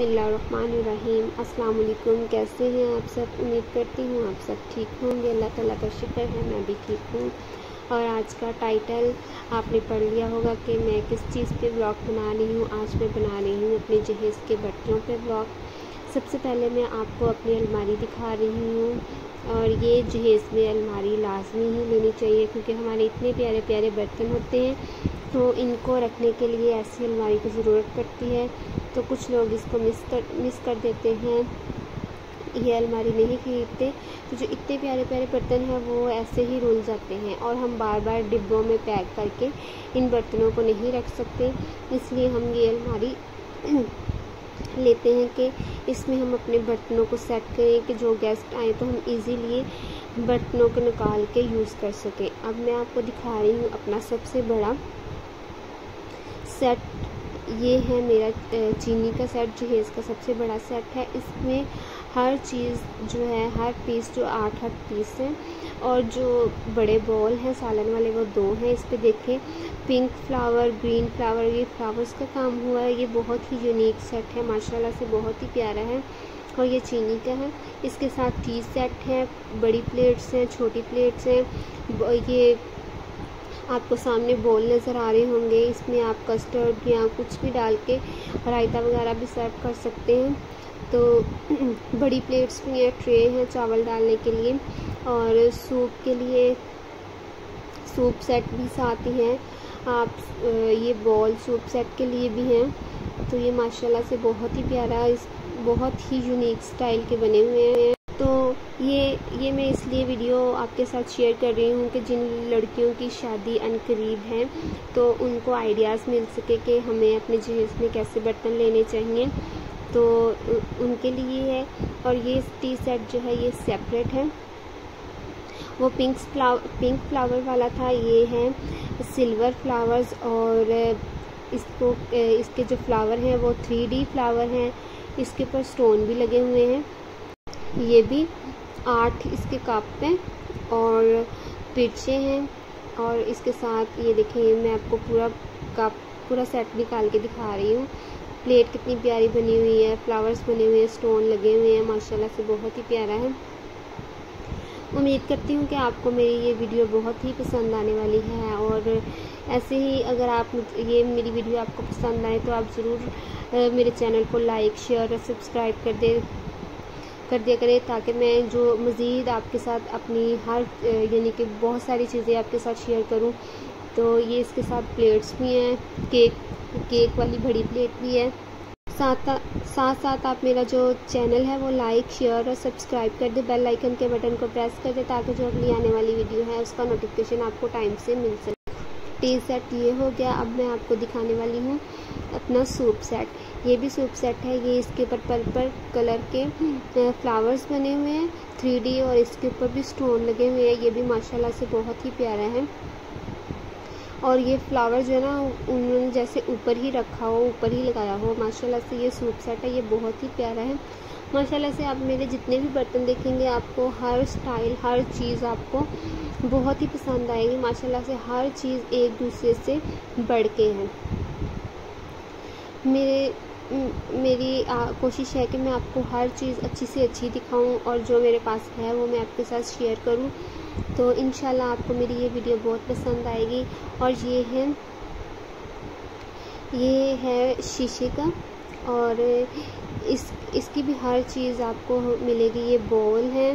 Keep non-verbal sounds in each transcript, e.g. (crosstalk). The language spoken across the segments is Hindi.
अस्सलाम वालेकुम कैसे हैं आप सब? उम्मीद करती हूँ आप सब ठीक होंगे। अल्लाह ताला का शुक्र है, मैं भी ठीक हूँ। और आज का टाइटल आपने पढ़ लिया होगा कि मैं किस चीज़ पे ब्लॉग बना रही हूँ। आज मैं बना रही हूँ अपने जहेज़ के बर्तनों पे ब्लॉग। सबसे पहले मैं आपको अपनी अलमारी दिखा रही हूँ। और ये जहेज़ में अलमारी लाजमी ही लेनी चाहिए क्योंकि हमारे इतने प्यारे प्यारे बर्तन होते हैं तो इनको रखने के लिए ऐसी अलमारी की ज़रूरत पड़ती है। तो कुछ लोग इसको मिस कर मिस कर देते हैं। ये अलमारी नहीं खरीदते तो जो इतने प्यारे प्यारे बर्तन हैं, वो ऐसे ही रुल जाते हैं और हम बार बार डिब्बों में पैक करके इन बर्तनों को नहीं रख सकते। इसलिए हम ये अलमारी (clears throat) लेते हैं कि इसमें हम अपने बर्तनों को सेट करें कि जो गेस्ट आए तो हम इजीली बर्तनों को निकाल के यूज़ कर सकें। अब मैं आपको दिखा रही हूँ अपना सबसे बड़ा सेट ये है मेरा चीनी का सेट जहेज़ का सबसे बड़ा सेट है। इसमें हर चीज़ जो है, हर पीस जो आठ आठ पीस हैं और जो बड़े बॉल हैं, सालन वाले वो दो हैं। इस पर देखें पिंक फ्लावर ग्रीन फ्लावर ये फ्लावर्स का काम हुआ है। ये बहुत ही यूनिक सेट है, माशाल्लाह से बहुत ही प्यारा है और ये चीनी का है। इसके साथ टी सेट है, बड़ी प्लेट्स हैं, छोटी प्लेट्स हैं। ये आपको सामने बोल नज़र आ रहे होंगे। इसमें आप कस्टर्ड या कुछ भी डाल के रायता वगैरह भी सर्व कर सकते हैं। तो (clears throat) बड़ी प्लेट्स भी हैं ट्रे हैं चावल डालने के लिए और सूप के लिए सूप सेट भी साथ ही हैं। आप ये बॉल सूप सेट के लिए भी हैं। तो ये माशाल्लाह से बहुत ही प्यारा, इस बहुत ही यूनिक स्टाइल के बने हुए हैं। तो ये ये मैं इसलिए वीडियो आपके साथ शेयर कर रही हूँ कि जिन लड़कियों की शादी अनकरीब है तो उनको आइडियाज़ मिल सके कि हमें अपने जहेज़ में कैसे बर्तन लेने चाहिए। तो उनके लिए है। और ये टी सेट जो है, ये सेपरेट है। वो पिंक फ्लावर पिंक फ्लावर वाला था, ये है सिल्वर फ्लावर्स और इसको, इसके जो फ्लावर हैं, वो थ्री डी फ्लावर हैं। इसके ऊपर स्टोन भी लगे हुए हैं। ये भी आठ इसके कप हैं और पिरचे हैं। और इसके साथ ये देखें, मैं आपको पूरा कप पूरा सेट निकाल के दिखा रही हूँ। प्लेट कितनी प्यारी बनी हुई है, फ्लावर्स बने हुए हैं, स्टोन लगे हुए हैं, माशाल्लाह से बहुत ही प्यारा है। उम्मीद करती हूँ कि आपको मेरी ये वीडियो बहुत ही पसंद आने वाली है और ऐसे ही अगर आप ये मेरी वीडियो आपको पसंद आए तो आप ज़रूर मेरे चैनल को लाइक, शेयर और सब्सक्राइब कर दे, कर दिया करें ताकि मैं जो मज़ीद आपके साथ अपनी हर यानी कि बहुत सारी चीज़ें आपके साथ शेयर करूँ तो ये इसके साथ प्लेट्स भी हैं, केक केक वाली बड़ी प्लेट भी है। साथ साथ साथ आप मेरा जो चैनल है वो लाइक शेयर और सब्सक्राइब कर दे। बेल आइकन के बटन को प्रेस कर दे ताकि जो अगली आने वाली वीडियो है उसका नोटिफिकेशन आपको टाइम से मिल सके। टी सेट ये हो गया। अब मैं आपको दिखाने वाली हूँ अपना सूप सेट ये भी सूप सेट है। ये इसके ऊपर पर्पल कलर के फ्लावर्स बने हुए हैं। थ्री और इसके ऊपर भी स्टोन लगे हुए हैं। ये भी माशाल्लाह से बहुत ही प्यारा है। और ये फ्लावर जो है ना उन्होंने जैसे ऊपर ही रखा हो ऊपर ही लगाया हो माशाल्लाह से ये सूप सेट है ये बहुत ही प्यारा है। माशाल्लाह से आप मेरे जितने भी बर्तन देखेंगे आपको हर स्टाइल हर चीज़ आपको बहुत ही पसंद आएगी। माशाल्लाह से हर चीज़ एक दूसरे से बढ़ के है। मेरे मेरी आ, कोशिश है कि मैं आपको हर चीज़ अच्छी से अच्छी दिखाऊँ और जो मेरे पास है वो मैं आपके साथ शेयर करूँ। तो इन आपको मेरी ये वीडियो बहुत पसंद आएगी। और ये है ये है शीशे का। और इस इसकी भी हर चीज़ आपको मिलेगी। ये बॉल है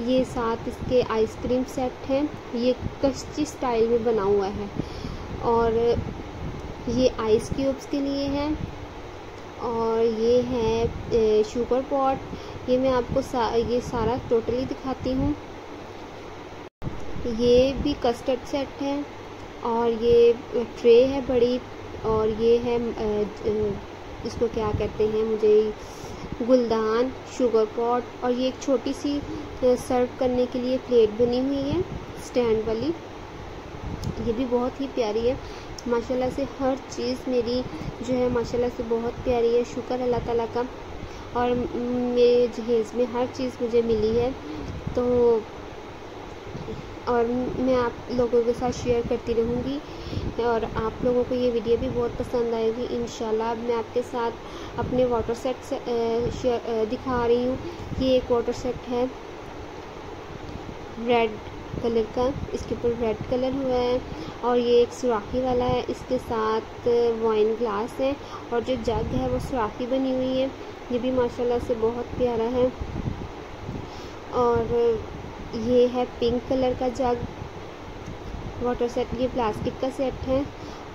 ये साथ इसके आइसक्रीम सेट है ये कश्ती स्टाइल में बना हुआ है। और ये आइस क्यूब्स के लिए है और ये है शुगर पॉट। ये मैं आपको सा, ये सारा टोटली दिखाती हूँ। ये भी कस्टर्ड सेट है और ये ट्रे है बड़ी और ये है इसको क्या कहते हैं, मुझे गुलदान शुगर पॉट और ये एक छोटी सी सर्व करने के लिए प्लेट बनी हुई है स्टैंड वाली। ये भी बहुत ही प्यारी है। माशाल्लाह से हर चीज़ मेरी जो है, माशाल्लाह से बहुत प्यारी है। शुक्र अल्लाह ताला का। और मेरे जहेज़ में हर चीज़ मुझे मिली है। तो और मैं आप लोगों के साथ शेयर करती रहूँगी और आप लोगों को ये वीडियो भी बहुत पसंद आएगी। इन अब मैं आपके साथ अपने वाटर सेट से शेयर दिखा रही हूँ। ये एक वाटर सेट है। रेड कलर का। इसके ऊपर रेड कलर हुआ है और ये एक सुराखी वाला है। इसके साथ वाइन ग्लास है और जो जग है वो सुराखी बनी हुई है। ये भी माशाल्लाह से बहुत प्यारा है। और ये है पिंक कलर का जग वाटर सेट ये प्लास्टिक का सेट है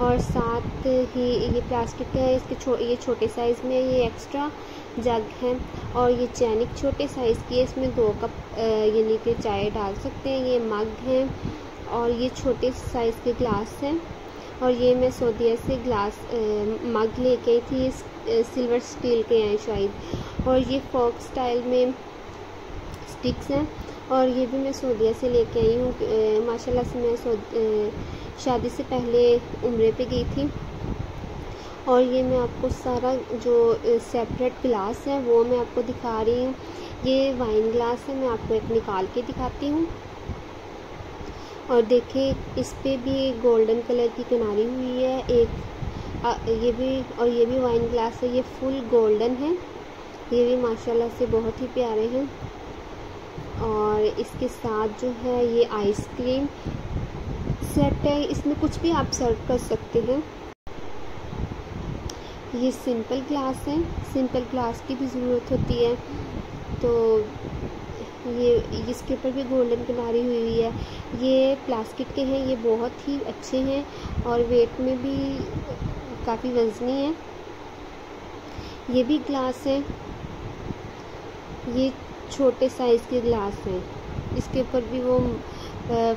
और साथ ही ये प्लास्टिक का है इसके छो, ये छोटे साइज़ में ये एक्स्ट्रा जग है और ये चैनिक छोटे साइज़ की है इसमें दो कप यानी कि चाय डाल सकते हैं ये मग है और ये छोटे साइज़ के ग्लास हैं और ये मैं सऊदीया से ग्लास मग लेके आई थी सिल्वर स्टील के हैं शायद और ये फोक स्टाइल में स्टिक्स हैं। और ये भी मैं सऊदीया से लेके आई हूँ माशाल्लाह से मैं शादी से पहले उम्र पे गई थी। और ये मैं आपको सारा जो सेपरेट ग्लास है वो मैं आपको दिखा रही हूँ। ये वाइन ग्लास है मैं आपको एक निकाल के दिखाती हूँ। और देखें इस पर भी गोल्डन कलर की किनारी हुई है एक आ, ये भी और ये भी वाइन ग्लास है ये फुल गोल्डन है। ये भी माशाल्लाह से बहुत ही प्यारे हैं। और इसके साथ जो है ये आइसक्रीम सेट है। इसमें कुछ भी आप सर्व कर सकते हैं। ये सिंपल ग्लास है। सिंपल ग्लास की भी ज़रूरत होती है। तो ये, इसके ऊपर भी गोल्डन किनारी हुई हुई है। ये प्लास्टिक के हैं। ये बहुत ही अच्छे हैं और वेट में भी काफ़ी वजनी है। ये भी ग्लास है। ये छोटे साइज़ के ग्लास हैं। इसके ऊपर भी वो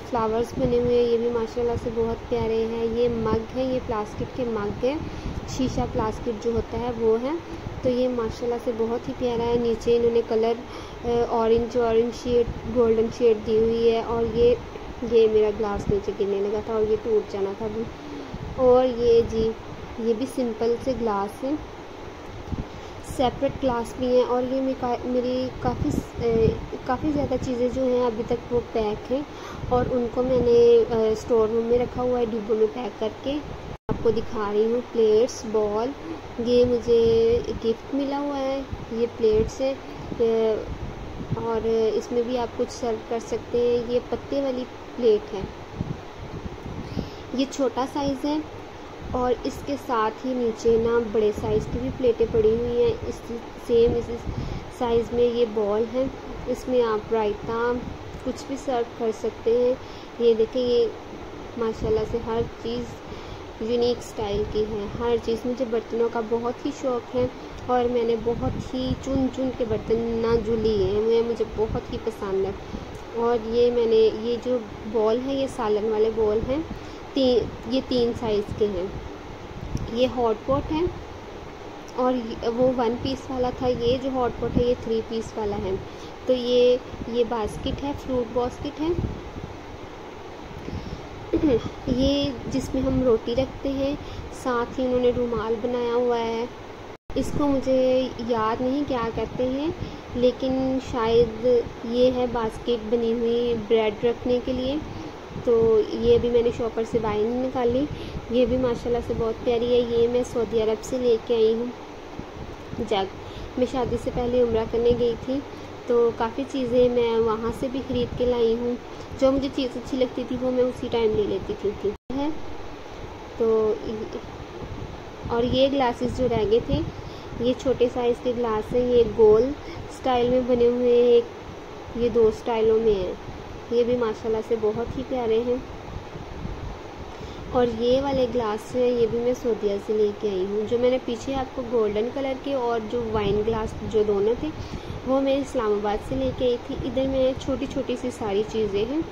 फ्लावर्स बने हुए हैं। ये भी माशाल्लाह से बहुत प्यारे हैं। ये मग है, ये प्लास्टिक के मग है। शीशा प्लास्टिक जो होता है, वो है। तो ये माशाल्लाह से बहुत ही प्यारा है। नीचे इन्होंने colour orange orange shade golden shade दी हुई है और ये ये मेरा ग्लास नीचे गिरने लगा था और ये टूट जाना था अभी। और ये जी, ये भी सिंपल से ग्लास है। सेपरेट क्लास भी हैं और ये मेरी काफ़ी काफ़ी ज़्यादा चीज़ें जो हैं अभी तक वो पैक हैं और उनको मैंने स्टोर रूम में रखा हुआ है, डिब्बों में पैक करके। आपको दिखा रही हूँ प्लेट्स बॉल ये मुझे गिफ्ट मिला हुआ है, ये प्लेट्स है और इसमें भी आप कुछ सर्व कर सकते हैं, ये पत्ते वाली प्लेट है। ये छोटा साइज़ है और इसके साथ ही नीचे ना बड़े साइज़ की भी प्लेटें पड़ी हुई हैं। इस सेम इस साइज़ में ये बॉल है। इसमें आप रायता, कुछ भी सर्व कर सकते हैं। ये देखें ये माशाल्लाह से हर चीज़ यूनिक स्टाइल की है। हर चीज़ मुझे बर्तनों का बहुत ही शौक़ है और मैंने बहुत ही चुन चुन के बर्तन ना जो लिए हैं मुझे बहुत ही पसंद है। और ये मैंने, ये जो बॉल है, ये सालन वाले बॉल हैं। ये तीन साइज़ के हैं। ये हॉट पॉट है और वो वन पीस वाला था। ये जो हॉट पॉट है, ये थ्री पीस वाला है। तो ये ये बास्केट है फ्रूट बास्केट है। (clears throat) ये जिसमें हम रोटी रखते हैं, साथ ही उन्होंने रुमाल बनाया हुआ है। इसको मुझे याद नहीं क्या कहते हैं, लेकिन शायद ये है बास्केट बनी हुई ब्रेड रखने के लिए। तो ये भी मैंने शॉपर से वाइन निकाली। ये भी माशाल्लाह से बहुत प्यारी है। ये मैं सऊदी अरब से लेके आई हूँ। जग मैं शादी से पहले उम्र करने गई थी तो काफ़ी चीज़ें मैं वहाँ से भी ख़रीद के लाई हूँ। जो मुझे चीज़ अच्छी लगती थी वो मैं उसी टाइम ले लेती थी, थी है? तो और ये ग्लासेस जो रह गए थे ये छोटे साइज़ के ग्लास हैं। ये गोल स्टाइल में बने हुए हैं। ये दो स्टाइलों में है। ये भी माशाल्लाह से बहुत ही प्यारे हैं। और ये वाले ग्लास हैं, ये भी मैं सऊदिया से लेके आई हूँ। जो मैंने पीछे आपको गोल्डन कलर के और जो वाइन ग्लास जो दोनों थे, वो मैं इस्लामाबाद से लेके आई थी। इधर में छोटी छोटी सी सारी चीज़ें हैं।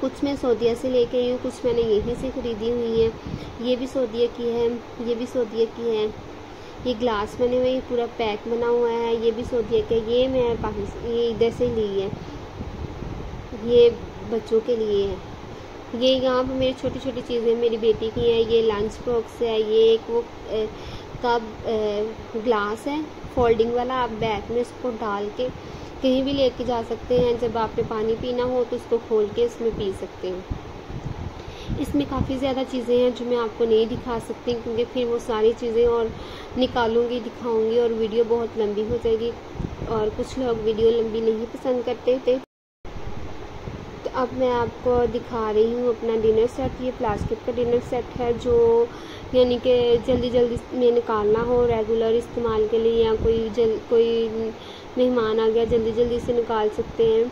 कुछ मैं सऊदिया से लेके आई हूँ, कुछ मैंने यहीं से ख़रीदी हुई हैं। ये भी सऊदिया की है, ये भी सऊदिया की है। ये ग्लास बने हुए पूरा पैक बना हुआ है। ये भी सऊदिया का, ये मैं पाकिस्तान, ये इधर से ली है। ये बच्चों के लिए है। ये यहाँ पर मेरी छोटी छोटी चीज़ें, मेरी बेटी की हैं, ये लंच बॉक्स है, ये एक वो कप ग्लास है फोल्डिंग वाला, आप बैग में इसको डाल के कहीं भी लेके जा सकते हैं। जब आपने पानी पीना हो तो उसको खोल के इसमें पी सकते हैं। इसमें काफ़ी ज़्यादा चीज़ें हैं जो मैं आपको नहीं दिखा सकती क्योंकि फिर वो सारी चीज़ें और निकालूँगी, दिखाऊँगी और वीडियो बहुत लंबी हो जाएगी और कुछ लोग वीडियो लंबी नहीं पसंद करते थे अब मैं आपको दिखा रही हूँ, अपना डिनर सेट ये प्लास्टिक का डिनर सेट है जो यानी कि जल्दी जल्दी में निकालना हो रेगुलर इस्तेमाल के लिए या कोई जल, कोई मेहमान आ गया, जल्दी जल्दी से निकाल सकते हैं।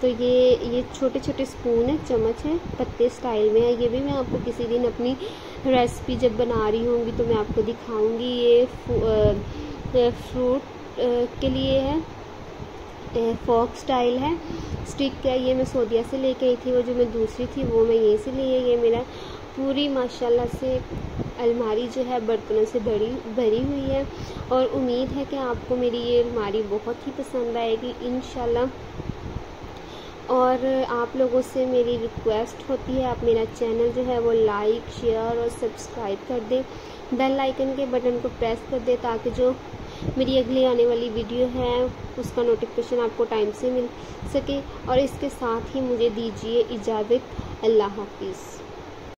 तो ये ये छोटे छोटे स्पून है, चम्मच है, पत्ते स्टाइल में है। ये भी मैं आपको किसी दिन अपनी रेसिपी जब बना रही होंगी तो मैं आपको दिखाऊँगी। ये फ्रूट के लिए है। फॉक स्टाइल है। स्टिक है ये मैं सोदिया से लेके आई थी, वो जो मैं दूसरी थी, वो मैं यहीं से ली है। ये मेरा पूरी माशाल्लाह से अलमारी जो है बर्तनों से भरी भरी हुई है। और उम्मीद है कि आपको मेरी ये अलमारी बहुत ही पसंद आएगी इन और आप लोगों से मेरी रिक्वेस्ट होती है, आप मेरा चैनल जो है वो लाइक शेयर और सब्सक्राइब कर दें। बेल आइकन के बटन को प्रेस कर दें ताकि जो मेरी अगली आने वाली वीडियो है, उसका नोटिफिकेशन आपको टाइम से मिल सके और इसके साथ ही मुझे दीजिए इजाज़त, अल्लाह हाफिज़।